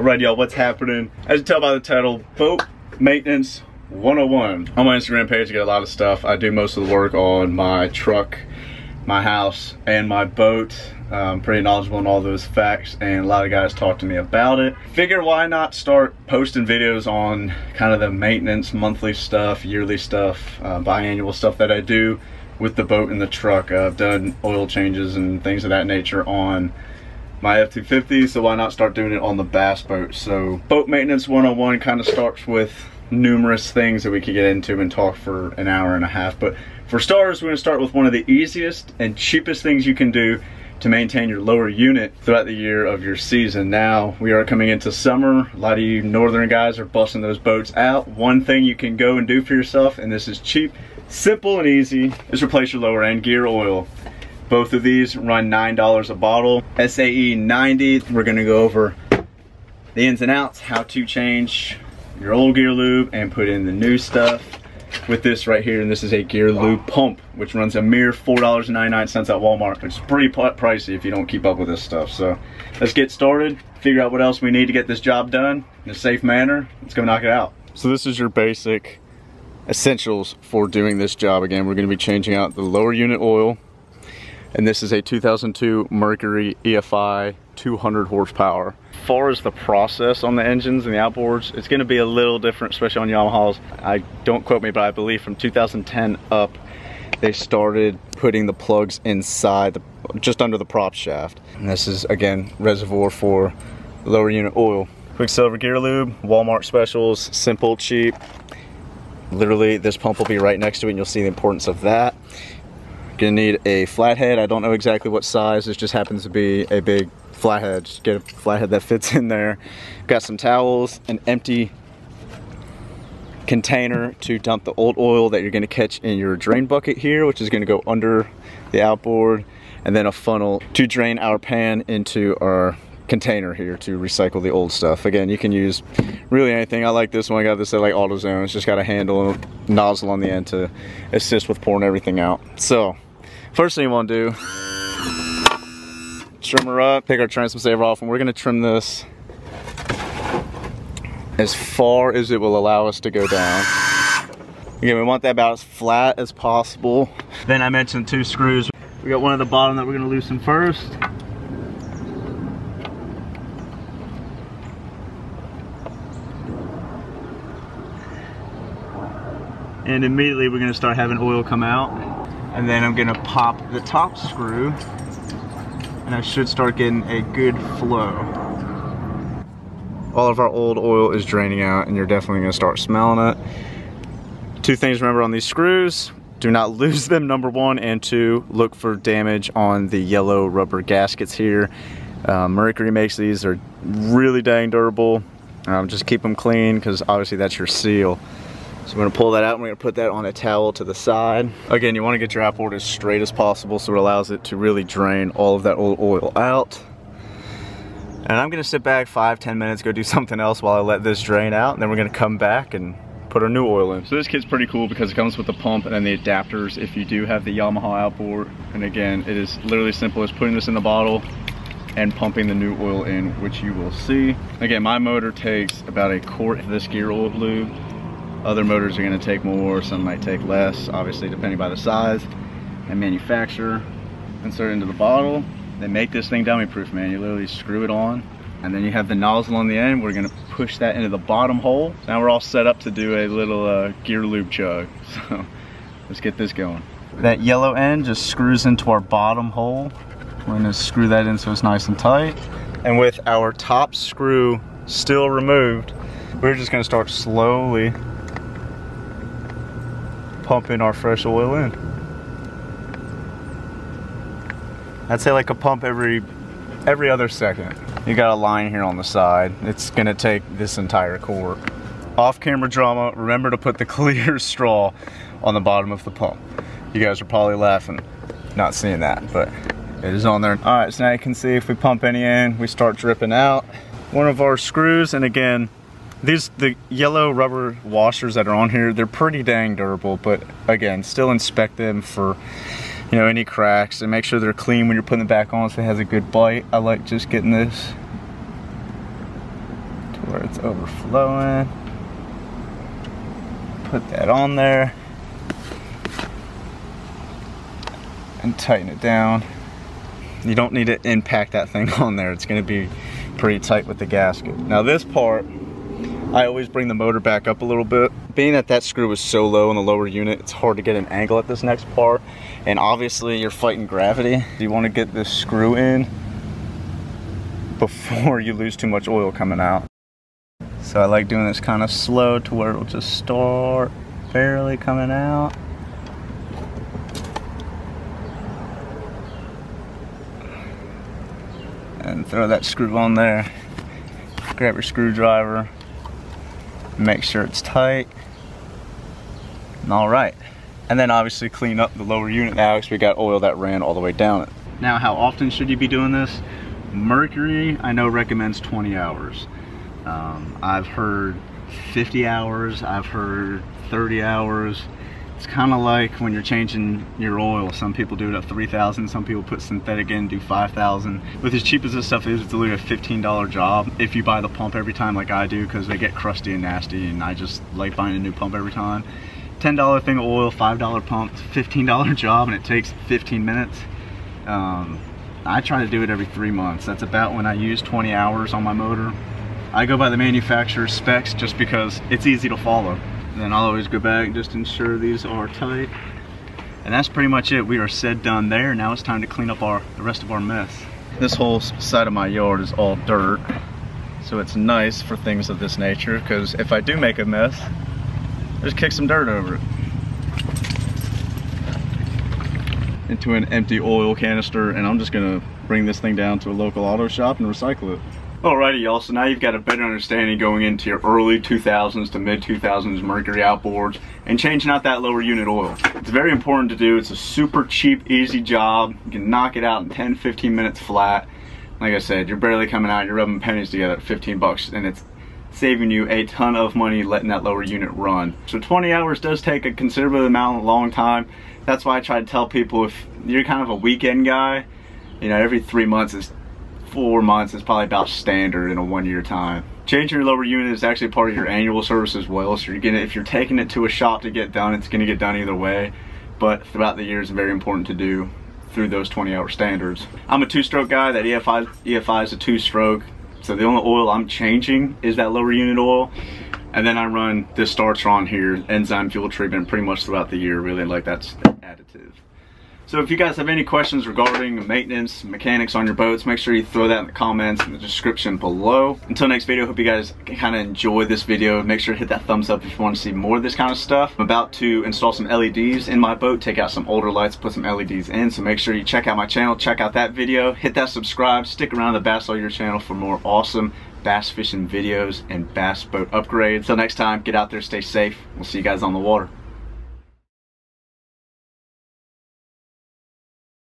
Alright y'all, what's happening? As you tell by the title, Boat Maintenance 101. On my Instagram page, I get a lot of stuff. I do most of the work on my truck, my house, and my boat. I'm pretty knowledgeable on all those facts and a lot of guys talk to me about it. Figure why not start posting videos on kind of the maintenance, monthly stuff, yearly stuff, uh, biannual stuff that I do with the boat and the truck. I've done oil changes and things of that nature on my F-250, so why not start doing it on the bass boat? So boat maintenance 101 kind of starts with numerous things that we could get into and talk for an hour and a half. But for starters, we're gonna start with one of the easiest and cheapest things you can do to maintain your lower unit throughout the year of your season. Now, we are coming into summer. A lot of you northern guys are busting those boats out. One thing you can go and do for yourself, and this is cheap, simple and easy, is replace your lower end gear oil. Both of these run $9 a bottle. SAE 90, we're gonna go over the ins and outs, how to change your old gear lube and put in the new stuff. With this right here and this is a gear lube pump which runs a mere $4.99 at Walmart. Is pretty pricey if you don't keep up with this stuff. So let's get started figure out what else we need to get this job done in a safe manner. Let's go knock it out. So this is your basic essentials for doing this job. Again we're going to be changing out the lower unit oil and this is a 2002 Mercury EFI 200 horsepower. As far as the process on the engines and the outboards, it's gonna be a little different, especially on Yamahas. I don't quote me, but I believe from 2010 up, they started putting the plugs inside, the, just under the prop shaft. And this is, again, reservoir for lower unit oil. Quicksilver gear lube, Walmart specials, simple, cheap. Literally, this pump will be right next to it and you'll see the importance of that. Gonna need a flathead. I don't know exactly what size. This just happens to be a big flathead. Just get a flathead that fits in there. Got some towels, an empty container to dump the old oil that you're gonna catch in your drain bucket here, which is gonna go under the outboard, and then a funnel to drain our pan into our container here to recycle the old stuff. Again, you can use really anything. I like this one. I got this at like AutoZone. It's just got a handle and a nozzle on the end to assist with pouring everything out. So First thing you want to do, trim her up, take our transom saver off, and we're gonna trim this as far as it will allow us to go down. Again, we want that about as flat as possible. Then I mentioned two screws. We got one at the bottom that we're gonna loosen first. And immediately we're gonna start having oil come out. And then I'm gonna pop the top screw and I should start getting a good flow. All of our old oil is draining out and you're definitely gonna start smelling it. Two things remember on these screws, do not lose them number one and two look for damage on the yellow rubber gaskets here uh, mercury makes these they're really dang durable um, just keep them clean because obviously that's your seal so we're gonna pull that out and we're gonna put that on a towel to the side. Again, you wanna get your outboard as straight as possible so it allows it to really drain all of that old oil out. And I'm gonna sit back five, ten minutes, go do something else while I let this drain out, and then we're gonna come back and put our new oil in. So this kit's pretty cool because it comes with the pump and then the adapters if you do have the Yamaha outboard. And again, it is literally simple as putting this in the bottle and pumping the new oil in, which you will see. Again, my motor takes about a quart of this gear oil lube other motors are gonna take more, some might take less, obviously depending by the size and manufacturer. Insert into the bottle. They make this thing dummy proof, man. You literally screw it on and then you have the nozzle on the end. We're gonna push that into the bottom hole. Now we're all set up to do a little uh, gear lube chug. So let's get this going. That yellow end just screws into our bottom hole. We're gonna screw that in so it's nice and tight. And with our top screw still removed, we're just gonna start slowly pumping our fresh oil in. I'd say like a pump every every other second. You got a line here on the side. It's gonna take this entire core. Off camera drama, remember to put the clear straw on the bottom of the pump. You guys are probably laughing, not seeing that, but it is on there. All right, so now you can see if we pump any in, we start dripping out. One of our screws, and again, these, the yellow rubber washers that are on here, they're pretty dang durable, but again, still inspect them for, you know, any cracks and make sure they're clean when you're putting them back on so it has a good bite. I like just getting this to where it's overflowing. Put that on there. And tighten it down. You don't need to impact that thing on there. It's gonna be pretty tight with the gasket. Now this part, I always bring the motor back up a little bit. Being that that screw is so low in the lower unit, it's hard to get an angle at this next part. And obviously you're fighting gravity. You wanna get this screw in before you lose too much oil coming out. So I like doing this kind of slow to where it'll just start barely coming out. And throw that screw on there. Grab your screwdriver. Make sure it's tight. And all right. And then obviously clean up the lower unit now because we got oil that ran all the way down it. Now how often should you be doing this? Mercury, I know recommends 20 hours. Um, I've heard 50 hours, I've heard 30 hours. It's kind of like when you're changing your oil. Some people do it at 3,000, some people put synthetic in, do 5,000. With as cheap as this stuff is, it's literally a $15 job if you buy the pump every time like I do because they get crusty and nasty and I just like buying a new pump every time. $10 thing of oil, $5 pump, $15 job and it takes 15 minutes. Um, I try to do it every three months. That's about when I use 20 hours on my motor. I go by the manufacturer's specs just because it's easy to follow. Then I'll always go back and just ensure these are tight. And that's pretty much it. We are said done there. Now it's time to clean up our the rest of our mess. This whole side of my yard is all dirt. So it's nice for things of this nature because if I do make a mess, just kick some dirt over it. into an empty oil canister and I'm just gonna bring this thing down to a local auto shop and recycle it. Alrighty y'all, so now you've got a better understanding going into your early 2000s to mid 2000s Mercury outboards and changing out that lower unit oil. It's very important to do. It's a super cheap, easy job. You can knock it out in 10, 15 minutes flat. Like I said, you're barely coming out, you're rubbing pennies together at 15 bucks and it's saving you a ton of money letting that lower unit run. So 20 hours does take a considerable amount, a long time that's why I try to tell people if you're kind of a weekend guy, you know, every three months is four months is probably about standard in a one year time. Changing your lower unit is actually part of your annual service as well. So you're if you're taking it to a shop to get done, it's gonna get done either way. But throughout the year, it's very important to do through those 20 hour standards. I'm a two stroke guy, that EFI, EFI is a two stroke. So the only oil I'm changing is that lower unit oil. And then I run this Startron here, enzyme fuel treatment, pretty much throughout the year, really, like that's additive. So if you guys have any questions regarding maintenance, mechanics on your boats, make sure you throw that in the comments in the description below. Until next video, hope you guys kind of enjoy this video. Make sure to hit that thumbs up if you want to see more of this kind of stuff. I'm about to install some LEDs in my boat, take out some older lights, put some LEDs in. So make sure you check out my channel, check out that video, hit that subscribe, stick around the Bass All Year channel for more awesome bass fishing videos and bass boat upgrades. Until next time, get out there, stay safe. We'll see you guys on the water.